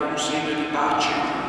un segno di pace.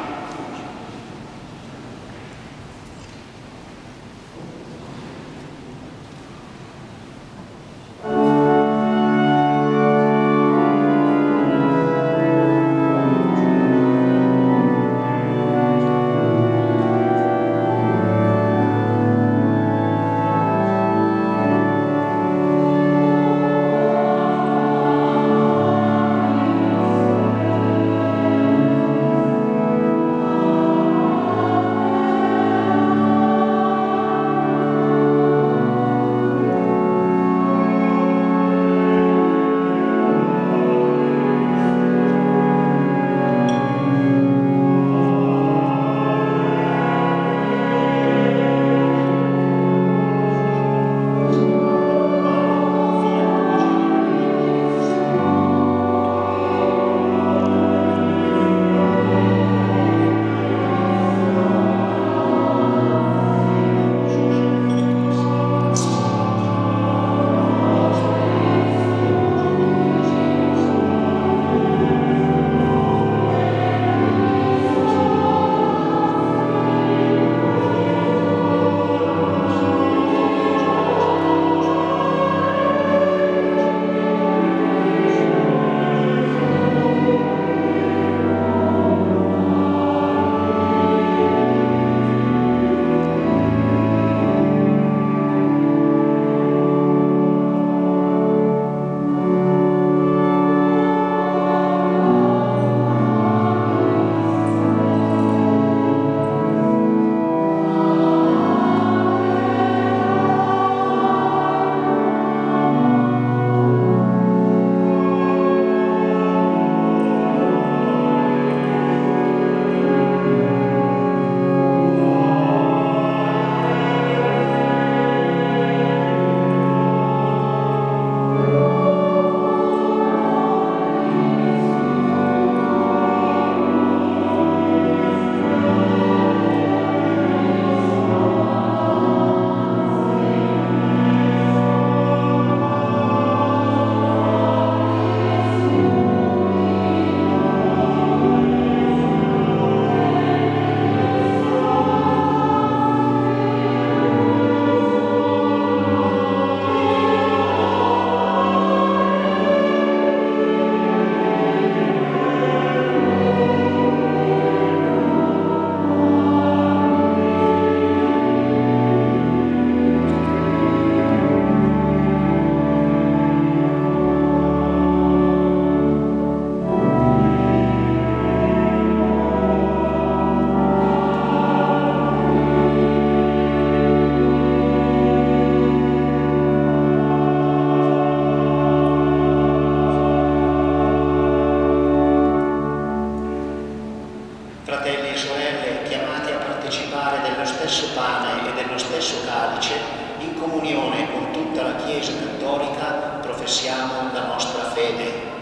stesso pane e dello stesso calice, in comunione con tutta la Chiesa cattolica, professiamo la nostra fede.